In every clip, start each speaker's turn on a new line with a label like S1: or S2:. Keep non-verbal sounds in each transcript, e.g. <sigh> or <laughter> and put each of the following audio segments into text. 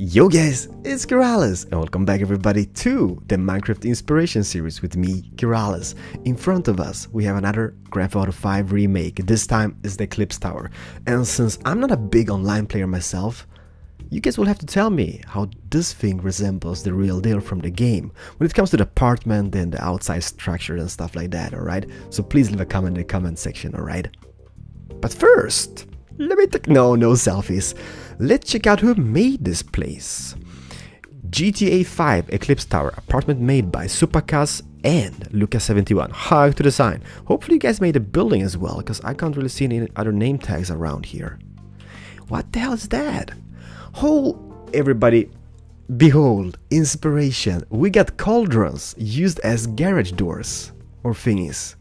S1: Yo guys, it's Keralis and welcome back everybody to the Minecraft Inspiration Series with me, Keralis. In front of us, we have another Grand Theft Auto 5 remake. This time is the Eclipse Tower. And since I'm not a big online player myself, you guys will have to tell me how this thing resembles the real deal from the game when it comes to the apartment and the outside structure and stuff like that, alright? So please leave a comment in the comment section, alright? But first, let me take no, no selfies. Let's check out who made this place. GTA 5 Eclipse Tower, apartment made by Supakas and Lucas71. Hug to the sign. Hopefully you guys made a building as well, because I can't really see any other name tags around here. What the hell is that? Oh, everybody, behold, inspiration. We got cauldrons used as garage doors or thingies.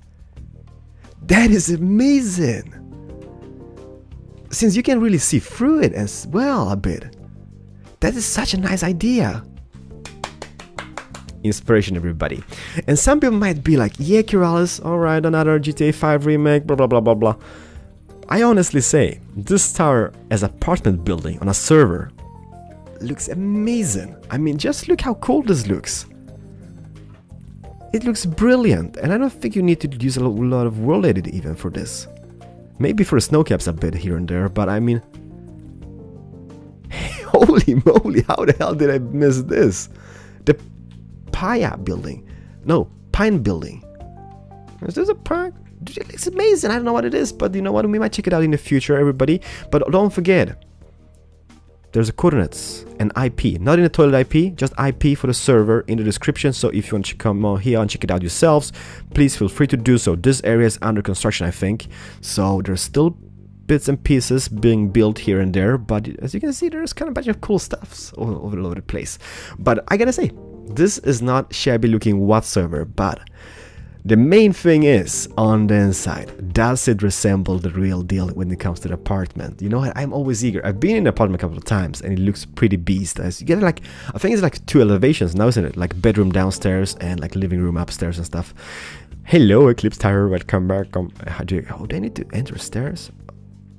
S1: That is amazing! Since you can really see through it as well a bit. That is such a nice idea. Inspiration, everybody. And some people might be like, yeah, Keralis, alright, another GTA 5 remake, blah blah blah blah blah. I honestly say, this tower as apartment building on a server looks amazing. I mean, just look how cool this looks. It looks brilliant, and I don't think you need to use a lot of world edit even for this. Maybe for the snow caps a bit here and there, but I mean... <laughs> Holy moly, how the hell did I miss this? The Paya building. No, Pine building. Is this a pine? It's amazing. I don't know what it is, but you know what? We might check it out in the future, everybody. But don't forget, there's a coordinates and IP, not in the toilet IP, just IP for the server in the description. So if you want to come here and check it out yourselves, please feel free to do so. This area is under construction, I think, so there's still bits and pieces being built here and there. But as you can see, there's kind of a bunch of cool stuffs all over the place. But I gotta say, this is not shabby looking whatsoever. But the main thing is, on the inside, does it resemble the real deal when it comes to the apartment? You know what, I'm always eager. I've been in the apartment a couple of times and it looks pretty beast. As you get like, I think it's like two elevations now, isn't it? Like bedroom downstairs and like living room upstairs and stuff. Hello, Eclipse Tower, welcome back. Um, how do you, oh, I need to enter stairs?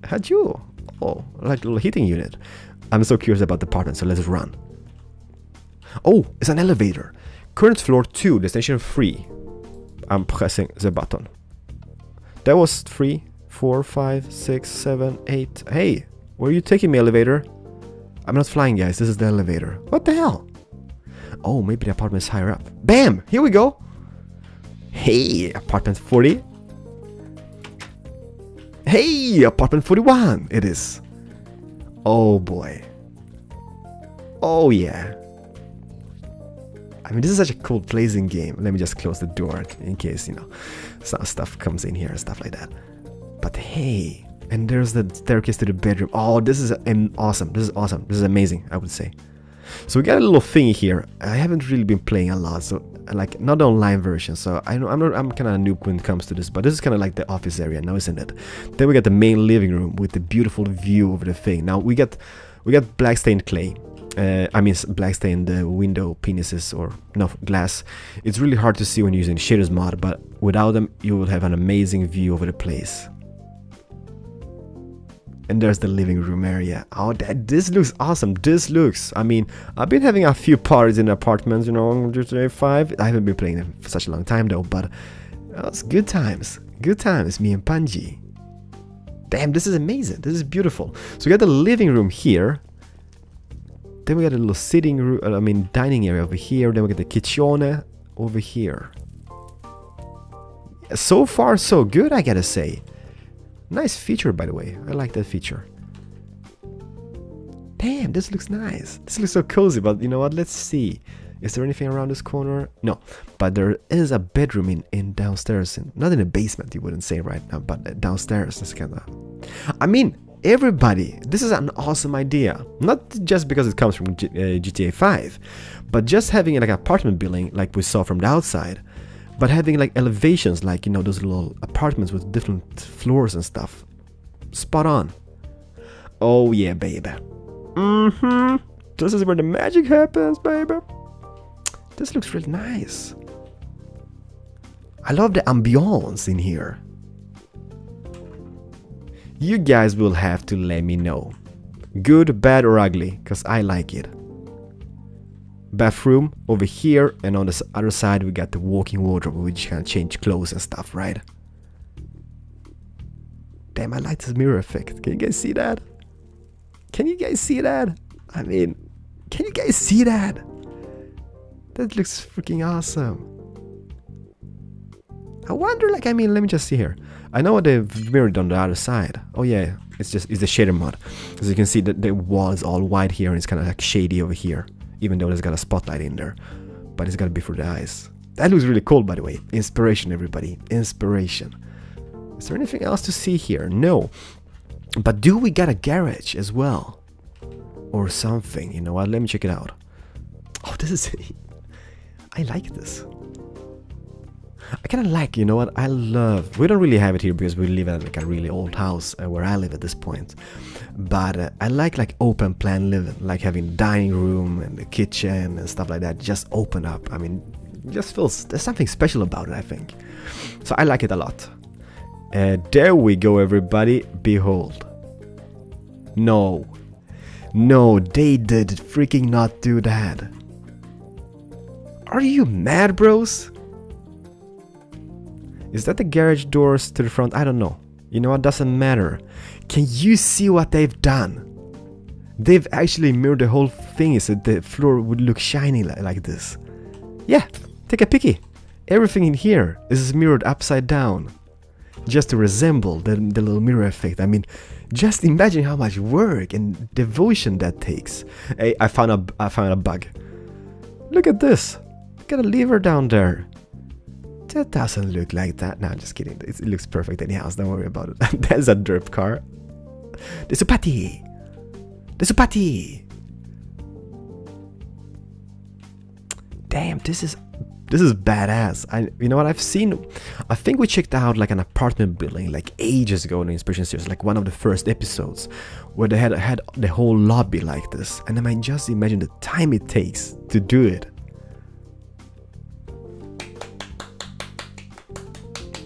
S1: How do you? Oh, like a little heating unit. I'm so curious about the apartment, so let's run. Oh, it's an elevator. Current floor 2, destination 3. I'm pressing the button. That was three, four, five, six, seven, eight. Hey, where are you taking me, elevator? I'm not flying, guys. This is the elevator. What the hell? Oh, maybe the apartment is higher up. Bam! Here we go. Hey, apartment 40. Hey, apartment 41. It is. Oh boy. Oh yeah. I mean, this is such a cool placing game. Let me just close the door in case, you know, some stuff comes in here and stuff like that. But hey, and there's the staircase to the bedroom. Oh, this is an awesome. This is awesome. This is amazing, I would say. So we got a little thing here. I haven't really been playing a lot, so like not the online version. So I know I'm not I'm kind of a noob when it comes to this, but this is kind of like the office area now, isn't it? Then we got the main living room with the beautiful view over the thing. Now we got we got black stained clay. Uh, I mean black stained uh, window penises or no glass. It's really hard to see when using shaders mod, but without them you will have an amazing view over the place. And there's the living room area. Oh, that, this looks awesome. This looks, I mean, I've been having a few parties in apartments, you know, on GTA 5. I haven't been playing them for such a long time though, but it's good times. Good times, me and Panji. Damn, this is amazing. This is beautiful. So we got the living room here. Then we got a little sitting room, uh, I mean, dining area over here. Then we got the kitchen over here. So far, so good, I gotta say. Nice feature, by the way. I like that feature. Damn, this looks nice. This looks so cozy, but you know what? Let's see. Is there anything around this corner? No, but there is a bedroom in, in downstairs. In, not in the basement, you wouldn't say right now, but downstairs. It's kind of... I mean, everybody, this is an awesome idea. Not just because it comes from G, uh, GTA 5, but just having like an apartment building like we saw from the outside but having like elevations like you know those little apartments with different floors and stuff. Spot on. Oh yeah baby mm-hmm. This is where the magic happens baby this looks really nice. I love the ambiance in here you guys will have to let me know Good, bad, or ugly? Because I like it. Bathroom over here, and on the other side we got the walking wardrobe, which can change clothes and stuff, right? Damn, I like this mirror effect. Can you guys see that? Can you guys see that? I mean, can you guys see that? That looks freaking awesome. I wonder, like, I mean, let me just see here. I know they've mirrored on the other side. Oh yeah, it's just, it's the shader mod. As you can see, that the wall is all white here and it's kind of like shady over here. Even though there's got a spotlight in there. But it's gotta be for the eyes. That looks really cool, by the way. Inspiration, everybody. Inspiration. Is there anything else to see here? No. But do we got a garage as well? Or something, you know what? Let me check it out. Oh, this is... <laughs> I like this. I kind of like, you know what, I love, we don't really have it here because we live in like a really old house uh, where I live at this point. But uh, I like like open plan living, like having dining room and the kitchen and stuff like that just open up. I mean, just feels, there's something special about it, I think. So I like it a lot. Uh, there we go, everybody. Behold. No. No, they did freaking not do that. Are you mad, bros? Is that the garage doors to the front? I don't know. You know what? Doesn't matter. Can you see what they've done? They've actually mirrored the whole thing so the floor would look shiny like, like this. Yeah, take a picky. Everything in here is mirrored upside down. Just to resemble the, the little mirror effect. I mean, just imagine how much work and devotion that takes. Hey, I found a, I found a bug. Look at this. Got a lever down there. That doesn't look like that. No, I'm just kidding. It, looks perfect anyhow, don't worry about it. <laughs> There's a derp car. The Supati! The Supati! Damn, this is this is badass. I you know what I've seen I think we checked out like an apartment building like ages ago in the Inspiration series, like one of the first episodes, where they had had the whole lobby like this. And I mean just imagine the time it takes to do it.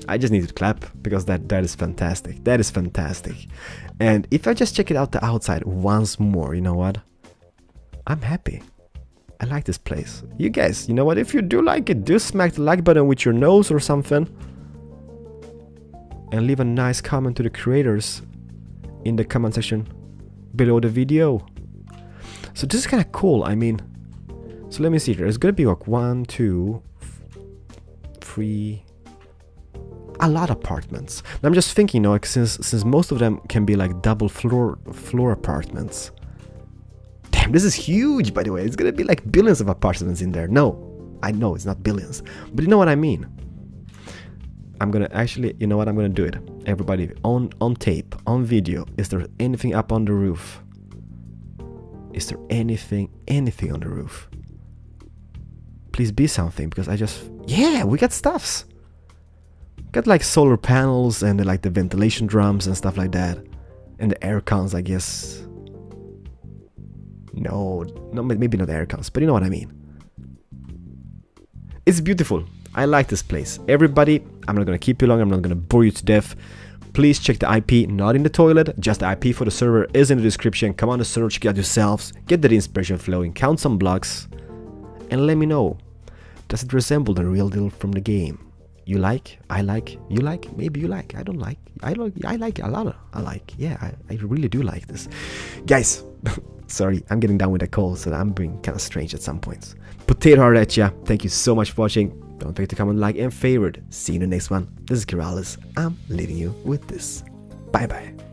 S1: I just need to clap because that that is fantastic. That is fantastic. And if I just check it out the outside once more, you know what? I'm happy. I like this place. You guys, you know what? If you do like it, do smack the like button with your nose or something. And leave a nice comment to the creators in the comment section below the video. So this is kind of cool. I mean, so let me see here. It's gonna be like one, two, three, a lot of apartments. And I'm just thinking, you know, like since since most of them can be like double floor floor apartments. Damn, this is huge, by the way. It's gonna be like billions of apartments in there. No, I know it's not billions, but you know what I mean. I'm gonna actually, you know what? I'm gonna do it. Everybody, on on tape, on video. Is there anything up on the roof? Is there anything, anything on the roof? Please be something because I just, yeah, we got stuffs. Got like solar panels and like the ventilation drums and stuff like that. And the air cons, I guess. No, no, maybe not air cons, but you know what I mean. It's beautiful. I like this place. Everybody, I'm not gonna keep you long, I'm not gonna bore you to death. Please check the IP, not in the toilet, just the IP for the server is in the description. Come on the server, check out yourselves, get that inspiration flowing, count some blocks, and let me know. Does it resemble the real deal from the game? You like i like you like maybe you like. I don't like i like i like a lot of i like yeah i, I really do like this. Guys <laughs> sorry i'm getting down with a cold so i'm being kind of strange at some points. Potato heart at ya thank you so much for watching. Don't forget to comment like and favorite. See you in the next one. This is Keralis. i'm leaving you with this. Bye bye